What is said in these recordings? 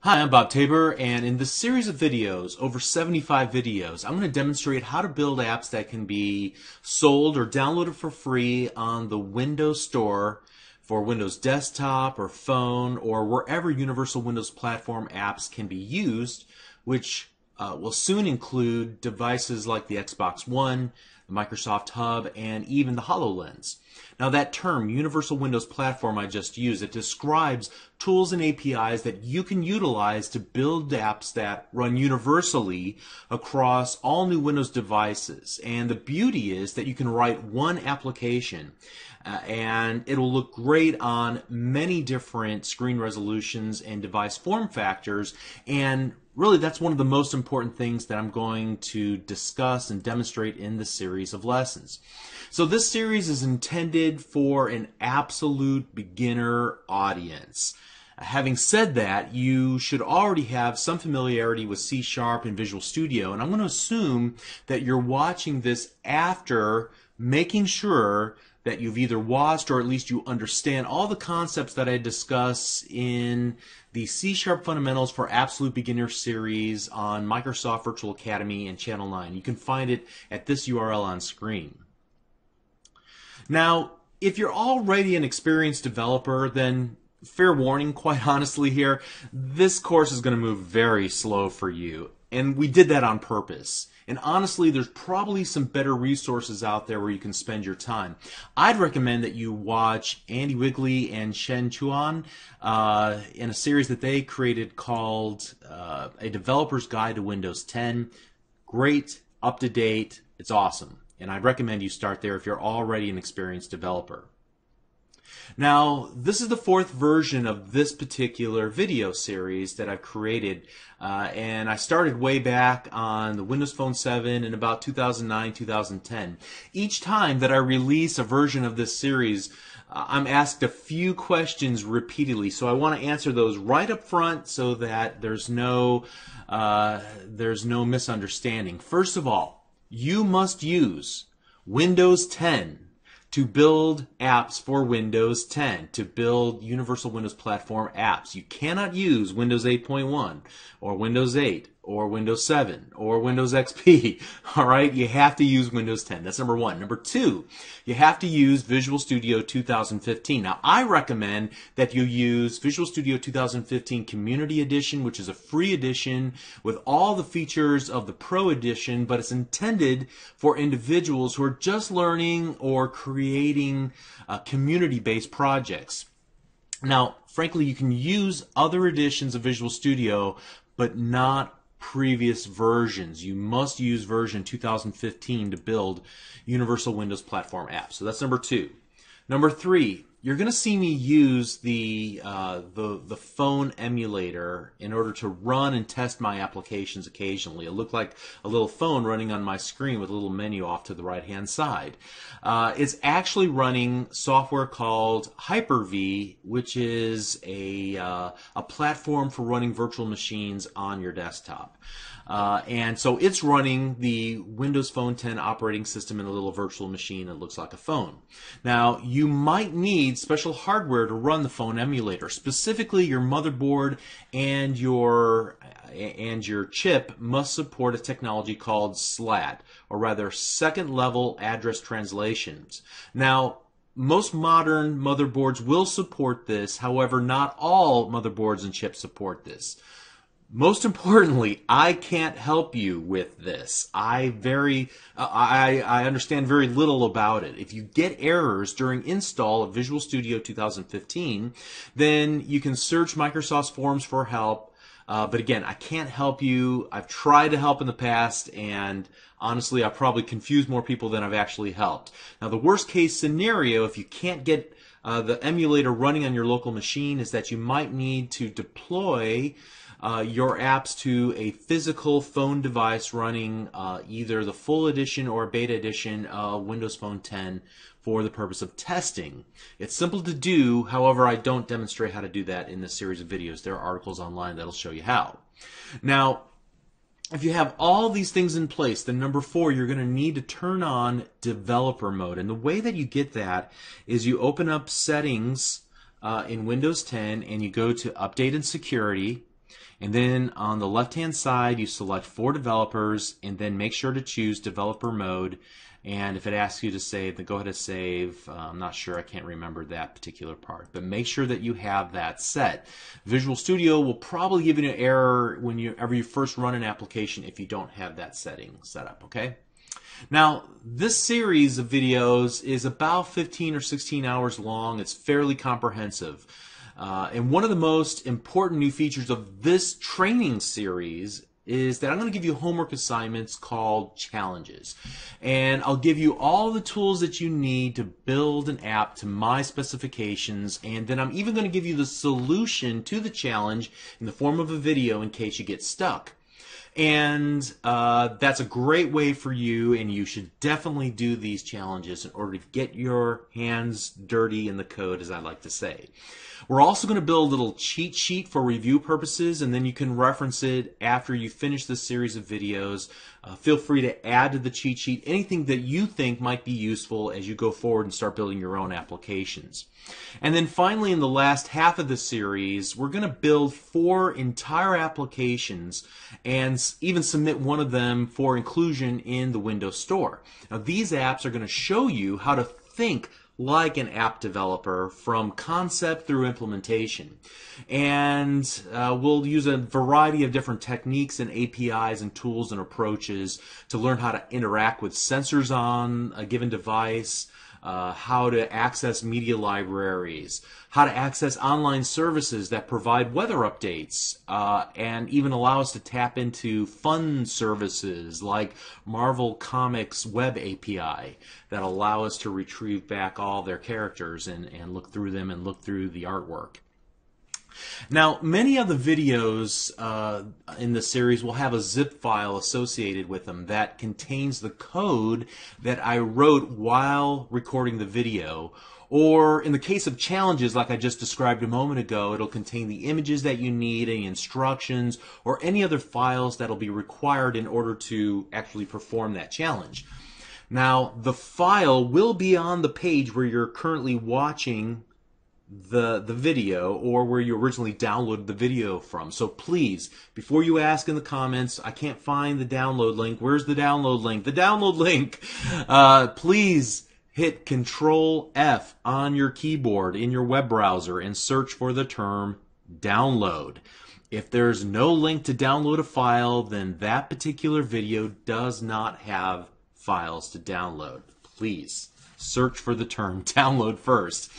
Hi, I'm Bob Tabor, and in this series of videos, over 75 videos, I'm going to demonstrate how to build apps that can be sold or downloaded for free on the Windows Store for Windows Desktop or phone or wherever Universal Windows Platform apps can be used, which uh, will soon include devices like the Xbox One, the Microsoft Hub, and even the HoloLens. Now that term, Universal Windows Platform I just used, it describes tools and APIs that you can utilize to build apps that run universally across all new Windows devices. And the beauty is that you can write one application uh, and it'll look great on many different screen resolutions and device form factors and really that's one of the most important things that I'm going to discuss and demonstrate in this series of lessons. So this series is intended for an absolute beginner audience. Uh, having said that, you should already have some familiarity with C Sharp and Visual Studio, and I'm going to assume that you're watching this after making sure that you've either watched or at least you understand all the concepts that I discuss in the C Sharp Fundamentals for Absolute Beginner series on Microsoft Virtual Academy and Channel 9. You can find it at this URL on screen. Now, if you're already an experienced developer, then fair warning, quite honestly, here, this course is going to move very slow for you. And we did that on purpose. And honestly, there's probably some better resources out there where you can spend your time. I'd recommend that you watch Andy Wigley and Shen Chauhan uh, in a series that they created called uh, A Developer's Guide to Windows 10. Great, up to date, it's awesome. And I'd recommend you start there if you're already an experienced developer. Now, this is the fourth version of this particular video series that I've created, uh, and I started way back on the Windows Phone 7 in about 2009, 2010. Each time that I release a version of this series, uh, I'm asked a few questions repeatedly, so I want to answer those right up front so that there's no uh, there's no misunderstanding. First of all, you must use Windows 10 to build apps for Windows 10, to build Universal Windows Platform apps. You cannot use Windows 8.1 or Windows 8 or Windows 7 or Windows XP. All right, you have to use Windows 10. That's number one. Number two, you have to use Visual Studio 2015. Now, I recommend that you use Visual Studio 2015 Community Edition, which is a free edition with all the features of the Pro Edition, but it's intended for individuals who are just learning or creating uh, community-based projects. Now, frankly, you can use other editions of Visual Studio, but not previous versions. You must use version 2015 to build Universal Windows Platform apps. So that's number two. Number three, you're going to see me use the, uh, the, the phone emulator in order to run and test my applications occasionally. It looked like a little phone running on my screen with a little menu off to the right hand side. Uh, it's actually running software called Hyper-V, which is a, uh, a platform for running virtual machines on your desktop. Uh, and so it's running the Windows Phone 10 operating system in a little virtual machine that looks like a phone. Now, you might need special hardware to run the phone emulator. Specifically, your motherboard and your and your chip must support a technology called SLAT, or rather second level address translations. Now, most modern motherboards will support this, however, not all motherboards and chips support this most importantly, I can't help you with this. I very, I, I understand very little about it. If you get errors during install of Visual Studio 2015, then you can search Microsoft's forums for help. Uh, but again, I can't help you. I've tried to help in the past, and honestly, I've probably confused more people than I've actually helped. Now, the worst case scenario, if you can't get uh, the emulator running on your local machine, is that you might need to deploy uh, your apps to a physical phone device running uh, either the full edition or beta edition of Windows Phone 10 for the purpose of testing. It's simple to do, however, I don't demonstrate how to do that in this series of videos. There are articles online that'll show you how. Now, if you have all these things in place, then number four, you're going to need to turn on developer mode. And the way that you get that is you open up settings uh, in Windows 10 and you go to update and security And then on the left hand side, you select for developers and then make sure to choose developer mode. And if it asks you to save, then go ahead and save. Uh, I'm not sure, I can't remember that particular part. But make sure that you have that set. Visual Studio will probably give you an error whenever you first run an application if you don't have that setting set up, okay? Now, this series of videos is about 15 or 16 hours long. It's fairly comprehensive. Uh, and one of the most important new features of this training series is that I'm going to give you homework assignments called challenges. And I'll give you all the tools that you need to build an app to my specifications. And then I'm even going to give you the solution to the challenge in the form of a video in case you get stuck. And uh, that's a great way for you, and you should definitely do these challenges in order to get your hands dirty in the code, as I like to say. We're also going to build a little cheat sheet for review purposes, and then you can reference it after you finish this series of videos. Uh, feel free to add to the cheat sheet anything that you think might be useful as you go forward and start building your own applications. And then finally, in the last half of the series, we're going to build four entire applications and even submit one of them for inclusion in the Windows Store. Now, these apps are going to show you how to think like an app developer from concept through implementation. And uh, we'll use a variety of different techniques and APIs and tools and approaches to learn how to interact with sensors on a given device, uh, how to access media libraries, how to access online services that provide weather updates, uh, and even allow us to tap into fun services like Marvel Comics Web API that allow us to retrieve back all their characters and, and look through them and look through the artwork. Now, many of the videos uh, in the series will have a zip file associated with them that contains the code that I wrote while recording the video. Or in the case of challenges, like I just described a moment ago, it'll contain the images that you need, any instructions, or any other files that'll be required in order to actually perform that challenge. Now, the file will be on the page where you're currently watching the the video or where you originally downloaded the video from. So please, before you ask in the comments, I can't find the download link. Where's the download link? The download link. Uh, please hit Control F on your keyboard in your web browser and search for the term download. If there's no link to download a file, then that particular video does not have files to download. Please search for the term download first.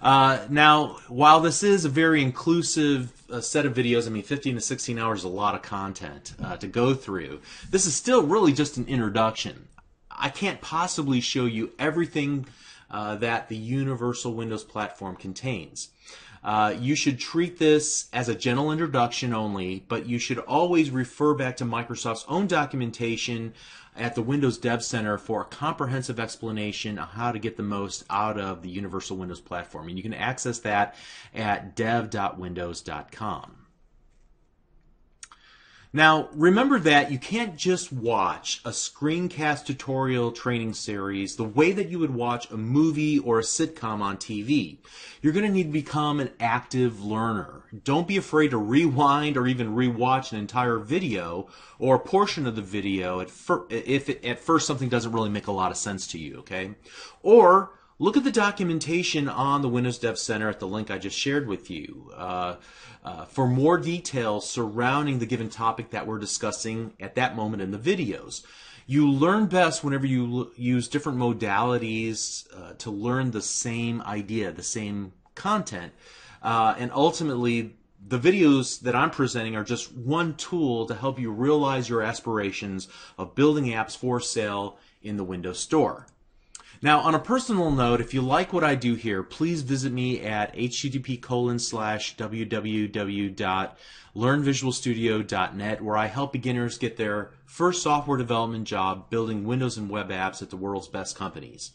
Uh, now, while this is a very inclusive uh, set of videos, I mean, 15 to 16 hours is a lot of content uh, to go through. This is still really just an introduction. I can't possibly show you everything uh, that the Universal Windows platform contains. Uh, you should treat this as a general introduction only, but you should always refer back to Microsoft's own documentation at the Windows Dev Center for a comprehensive explanation on how to get the most out of the Universal Windows platform. And you can access that at dev.windows.com. Now, remember that you can't just watch a screencast tutorial training series the way that you would watch a movie or a sitcom on TV. You're going to need to become an active learner. Don't be afraid to rewind or even rewatch an entire video or a portion of the video if at first something doesn't really make a lot of sense to you, okay? Or look at the documentation on the Windows Dev Center at the link I just shared with you. Uh, uh, for more details surrounding the given topic that we're discussing at that moment in the videos. You learn best whenever you use different modalities uh, to learn the same idea, the same content. Uh, and ultimately, the videos that I'm presenting are just one tool to help you realize your aspirations of building apps for sale in the Windows Store. Now, on a personal note, if you like what I do here, please visit me at http colon slash www.learnvisualstudio.net where I help beginners get their first software development job building Windows and web apps at the world's best companies.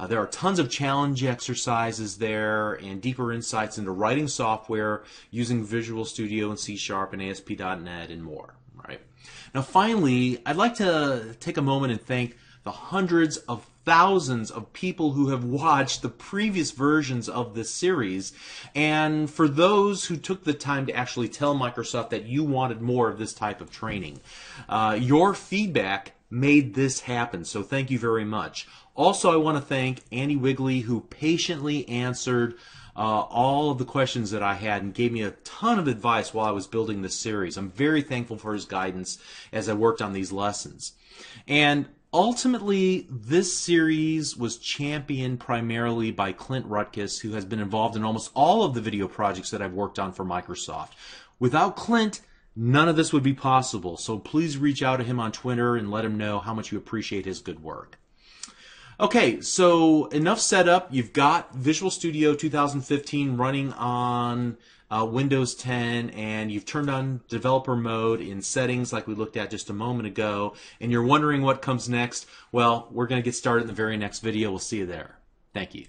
Uh, there are tons of challenge exercises there and deeper insights into writing software using Visual Studio and C Sharp and ASP.NET and more. Right. Now, finally, I'd like to take a moment and thank the hundreds of thousands of people who have watched the previous versions of this series. And for those who took the time to actually tell Microsoft that you wanted more of this type of training, uh, your feedback made this happen. So thank you very much. Also, I want to thank Andy Wigley who patiently answered uh, all of the questions that I had and gave me a ton of advice while I was building this series. I'm very thankful for his guidance as I worked on these lessons. And ultimately, this series was championed primarily by Clint Rutkas, who has been involved in almost all of the video projects that I've worked on for Microsoft. Without Clint, none of this would be possible. So please reach out to him on Twitter and let him know how much you appreciate his good work. Okay, so enough setup. You've got Visual Studio 2015 running on uh, Windows 10, and you've turned on developer mode in settings like we looked at just a moment ago, and you're wondering what comes next. Well, we're going to get started in the very next video. We'll see you there. Thank you.